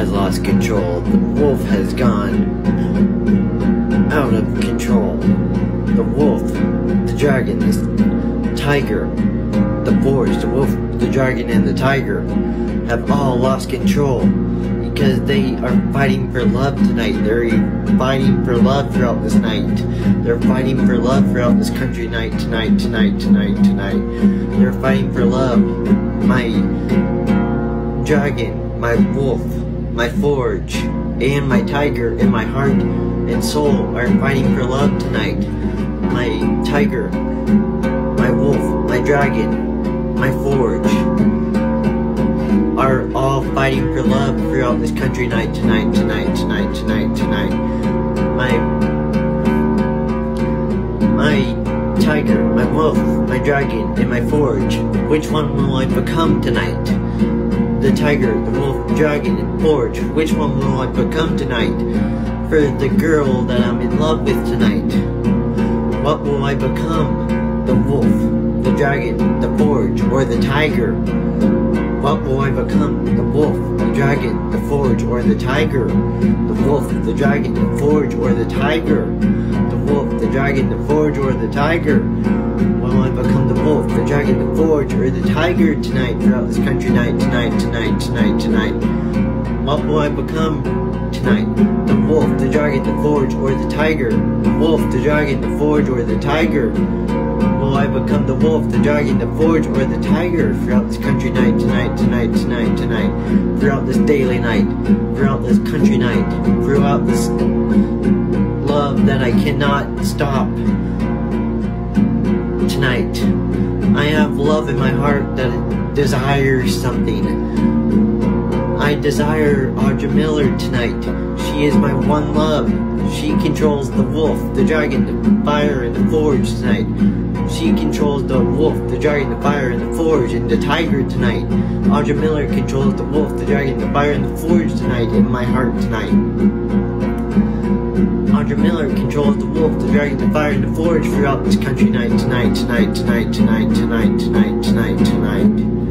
has lost control. The wolf has gone out of control. The wolf, the dragon, the tiger, the forge, the wolf, the dragon, and the tiger have all lost control because they are fighting for love tonight. They're fighting for love throughout this night. They're fighting for love throughout this country night, tonight, tonight, tonight, tonight. They're fighting for love. My dragon, my wolf, my forge, and my tiger and my heart and soul are fighting for love tonight. My tiger, my wolf, my dragon, my forge are all fighting for love throughout this country night tonight, tonight, tonight, tonight, tonight. My my tiger, my wolf, my dragon, and my forge. Which one will I become tonight? The tiger, the wolf, the dragon, and forge. Which one will I become tonight? For the girl that I'm in love with tonight. What will I become? The wolf, the dragon, the forge, or the tiger? What will I become? The wolf, the dragon, the forge, or the tiger? The wolf, the dragon, the forge, or the tiger? The wolf, the dragon, the forge, or the tiger? I become the wolf, the dragon, the forge, or the tiger tonight throughout this country night, tonight, tonight, tonight, tonight? What will I become tonight? The wolf, the dragon, the forge, or the tiger? The wolf, the dragon, the forge, or the tiger? Will I become the wolf, the dragon, the forge, or the tiger throughout this country night, tonight, tonight, tonight, tonight, throughout this daily night, throughout this country night, throughout this love that I cannot stop tonight. I have love in my heart that desires something. I desire Audra Miller tonight. She is my one love. She controls the wolf, the dragon, the fire, and the forge tonight. She controls the wolf, the dragon, the fire, and the forge, and the tiger tonight. Audra Miller controls the wolf, the dragon, the fire, and the forge tonight in my heart tonight. Audra Miller controls the wolf, the dragon, the fire, and the forge throughout this country night, tonight, tonight, tonight, tonight, tonight, tonight, tonight, tonight.